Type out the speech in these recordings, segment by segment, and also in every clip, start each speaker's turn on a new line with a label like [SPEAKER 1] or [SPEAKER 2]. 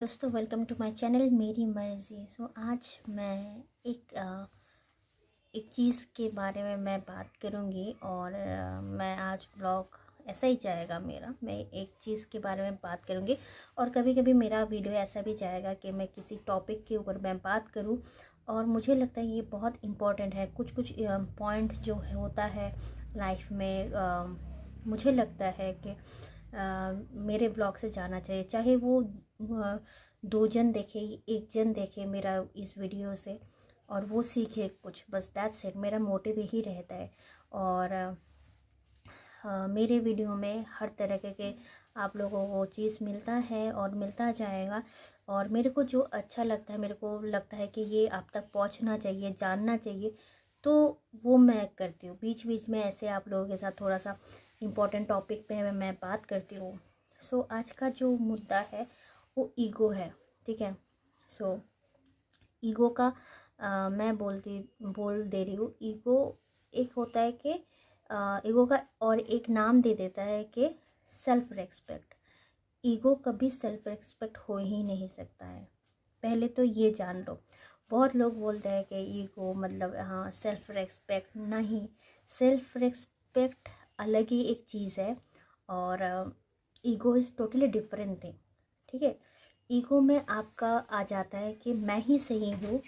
[SPEAKER 1] दोस्तों welcome to my channel मेरी मर्ज़ी। सो so, आज मैं एक एक चीज़ के बारे में मैं बात करूँगी और मैं आज ब्लॉग ऐसा ही जाएगा मेरा। मैं एक चीज़ के बारे में बात करूँगी और कभी कभी मेरा वीडियो ऐसा भी जाएगा कि मैं किसी टॉपिक के ऊपर मैं बात करूँ और मुझे लगता है ये बहुत इम्पोर्टेंट है। कुछ कुछ पॉइंट जो होता है लाइफ में आ, मुझे लगता है कि मेरे ब्लॉग से जाना चाहिए। चाहे वो दो जन देखे एक जन देखे मेरा इस वीडियो से और वो सीखे कुछ। बस दैट सेट मेरा मोटिव यही रहता है। और आ, मेरे वीडियो में हर तरह के आप लोगों को चीज़ मिलता है और मिलता जाएगा। और मेरे को जो अच्छा लगता है मेरे को लगता है कि ये आप तक पहुँचना चाहिए जानना चाहिए। तो वो मैं करती हूँ। बीच बीच में ऐसे आप लोगों के साथ थोड़ा सा इम्पोर्टेंट टॉपिक पे मैं बात करती हूँ। सो so, आज का जो मुद्दा है वो ईगो है ठीक है? सो so, ईगो का आ, मैं बोलती बोल दे रही हूँ ईगो एक होता है कि ईगो का और एक नाम दे देता है कि सेल्फ रेस्पेक्ट ईगो कभी सेल्फ रेस्पेक्ट हो ही नहीं सकता है। पहले तो ये जान लो। बहुत लोग बोलते हैं कि ईगो मतलब हाँ सेल्फ रेस्पेक्ट नहीं। सेल्फ रेस्पेक्ट अलग ही एक चीज़ है और ego is totally different thing ठीक है? ईगो में आपका आ जाता है कि मैं ही सही हूँ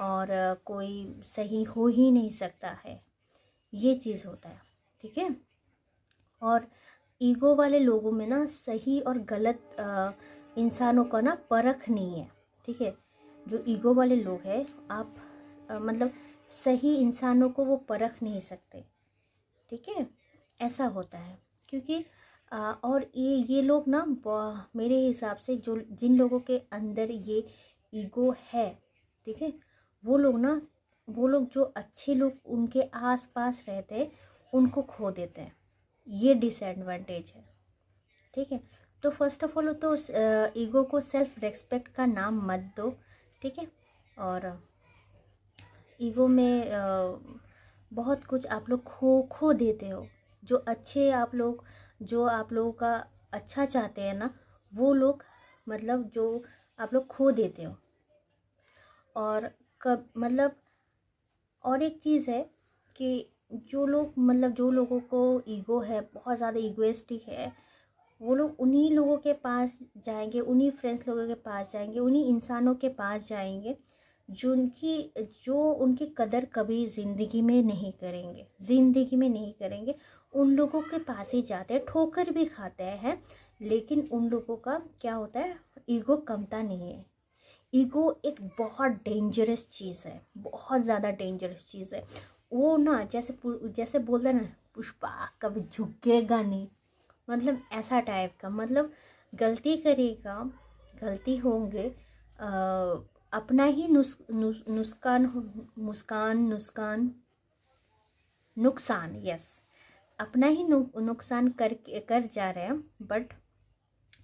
[SPEAKER 1] और कोई सही हो ही नहीं सकता है। ये चीज़ होता है, ठीक है? और ईगो वाले लोगों में ना सही और गलत इंसानों का ना परख नहीं है, ठीक है? जो ईगो वाले लोग हैं आप आ, मतलब सही इंसानों को वो परख नहीं सकते। ठीक है? ऐसा होता है। क्योंकि आ, और ये ये लोग ना मेरे हिसाब से जो जिन लोगों के अंदर ये ईगो है ठीक है? वो लोग ना वो लोग जो अच्छे लोग उनके आस पास रहते हैं उनको खो देते हैं। ये डिसएडवांटेज है। ठीक है? तो फ़र्स्ट ऑफ़ ऑल तो ईगो को सेल्फ रेस्पेक्ट का नाम मत दो। ठीक है? और ईगो में बहुत कुछ आप लोग खो खो देते हो। जो अच्छे आप लोग, जो आप लोगों का अच्छा चाहते हैं ना, वो लोग मतलब जो आप लोग खो देते हो। और कब मतलब और एक चीज़ है कि जो लोग मतलब जो लोगों को ईगो है, बहुत ज़्यादा ईगोइस्टिक है वो लोग उन्हीं लोगों के पास जाएँगे, उन्हीं फ्रेंड्स लोगों के पास जाएँगे, उन्हीं इंसानों के पास जाएँगे जो उनकी जो उनकी कदर कभी ज़िंदगी में नहीं करेंगे, ज़िंदगी में नहीं करेंगे। उन लोगों के पास ही जाते हैं, ठोकर भी खाते हैं, लेकिन उन लोगों का क्या होता है? ईगो कमता नहीं है। ईगो एक बहुत डेंजरस चीज़ है, बहुत ज़्यादा डेंजरस चीज़ है। वो ना, जैसे जैसे बोलते ना, पुष्पा कभी झुकेगा नहीं। मतलब ऐसा टाइप का मतलब गलती करेगा गलती होंगे आ, अपना ही नुस, नुस, नुस्कान मुस्कान नुस्कान नुकसान यस अपना ही नु, नुकसान कर कर जा रहे हैं बट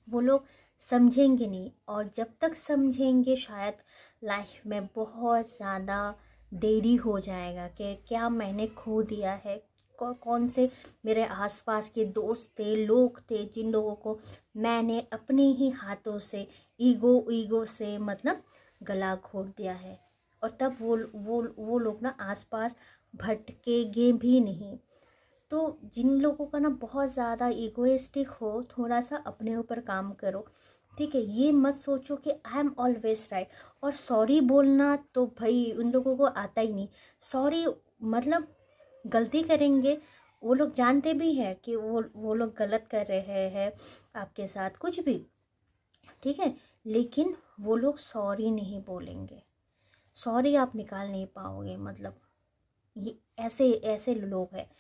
[SPEAKER 1] वो लोग समझेंगे नहीं और जब तक समझेंगे शायद लाइफ में बहुत ज़्यादा देरी हो जाएगा कि क्या मैंने खो दिया है कौन से मेरे आसपास के दोस्त थे, लोग थे, जिन लोगों को मैंने अपने ही हाथों से, ईगो ईगो से मतलब गला घोट दिया है। और तब वो वो वो लोग ना आसपास भटकेंगे भी नहीं। तो जिन लोगों का ना बहुत ज़्यादा ईगोइस्टिक हो थोड़ा सा अपने ऊपर काम करो, ठीक है? ये मत सोचो कि आई एम ऑलवेज राइट और सॉरी बोलना तो भाई उन लोगों को आता ही नहीं। सॉरी मतलब गलती करेंगे। वो लोग जानते भी हैं कि वो वो लोग गलत कर रहे हैं आपके साथ, कुछ भी। ठीक है? लेकिन वो लोग सॉरी नहीं बोलेंगे। सॉरी आप निकाल नहीं पाओगे मतलब ये ऐसे ऐसे लोग हैं।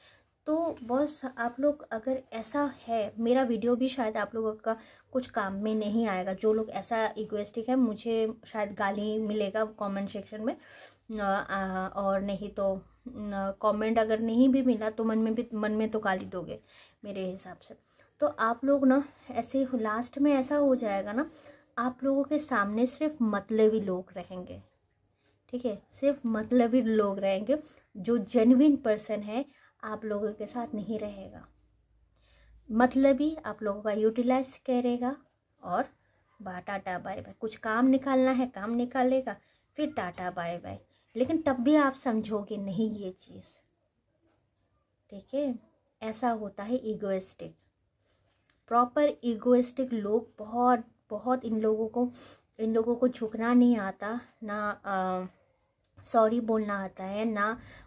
[SPEAKER 1] तो बॉस आप लोग अगर ऐसा है, मेरा वीडियो भी शायद आप लोगों का कुछ काम में नहीं आएगा। जो लोग ऐसा इक्वेस्टिक है, मुझे शायद गाली मिलेगा कमेंट सेक्शन में। और नहीं तो कमेंट अगर नहीं भी मिला तो मन में भी, मन में तो गाली दोगे मेरे हिसाब से। तो आप लोग ना, ऐसे लास्ट में ऐसा हो जाएगा ना, आप लोगों के सामने सिर्फ़ मतलबी लोग रहेंगे। ठीक है? सिर्फ़ मतलबी लोग रहेंगे, जो जेनविन पर्सन है, आप लोगों के साथ नहीं रहेगा। मतलब आप लोगों का यूटिलाइज करेगा, और बा, टाटा बाय बाय कुछ काम निकालना है, काम निकालेगा, फिर टाटा बाय बाय लेकिन तब भी आप समझोगे नहीं ये चीज़। ठीक है? ऐसा होता है ईगोइस्टिक प्रॉपर ईगोइस्टिक लोग बहुत बहुत इन लोगों को इन लोगों को झुकना नहीं आता ना सॉरी बोलना आता है ना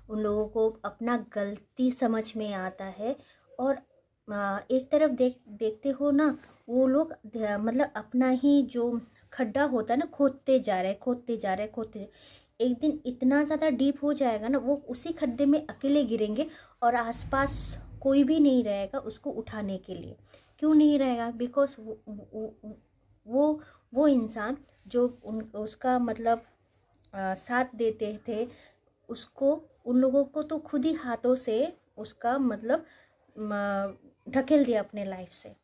[SPEAKER 1] उन लोगों को अपना गलती समझ में आता है। और आ, एक तरफ़ देख देखते हो ना वो लोग मतलब अपना ही जो खड्डा होता है ना खोदते जा रहे खोदते जा रहे खोदते एक दिन इतना ज़्यादा डीप हो जाएगा ना वो उसी खड्डे में अकेले गिरेंगे और आसपास कोई भी नहीं रहेगा उसको उठाने के लिए। क्यों नहीं रहेगा? बिकॉज़ वो वो वो, वो इंसान जो उन उसका मतलब आ, साथ देते थे उसको उन लोगों को तो खुद ही हाथों से उसका मतलब ढकेल दिया अपने लाइफ से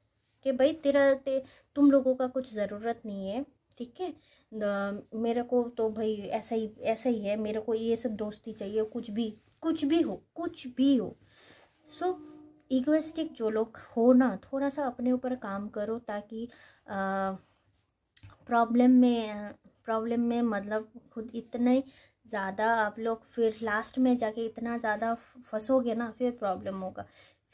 [SPEAKER 1] कि भाई तेरा ते, तुम लोगों का कुछ ज़रूरत नहीं है ठीक है? मेरे को तो भाई ऐसा ही ऐसा ही है मेरे को ये सब दोस्ती चाहिए कुछ भी कुछ भी हो कुछ भी हो। सो so, इगोइस्टिक जो लोग हो ना थोड़ा सा अपने ऊपर काम करो ताकि प्रॉब्लम में प्रॉब्लम में मतलब खुद इतने ज़्यादा आप लोग फिर लास्ट में जाके इतना ज़्यादा फंसोगे ना फिर प्रॉब्लम होगा।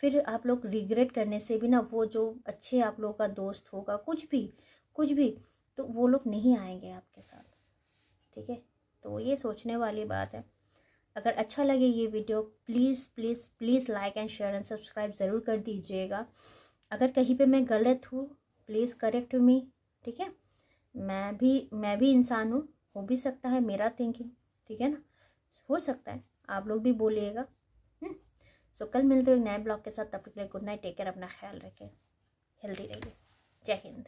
[SPEAKER 1] फिर आप लोग रिग्रेट करने से भी ना वो जो अच्छे आप लोगों का दोस्त होगा कुछ भी कुछ भी तो वो लोग नहीं आएँगे आपके साथ। ठीक है? तो ये सोचने वाली बात है। अगर अच्छा लगे ये video please please please like and share and subscribe ज़रूर कर दीजिएगा। अगर कहीं पे मैं गलत हूँ प्लीज़ करेक्ट मी ठीक है? मैं भी मैं भी इंसान हूँ, हो भी सकता है मेरा थिंकिंग ठीक है ना? हो सकता है। आप लोग भी बोलिएगा। सो कल मिलते हो नए ब्लॉग के साथ। तब तक के लिए गुड नाइट टेक केयर अपना ख्याल रखें। हेल्दी रहिए। जय हिंद।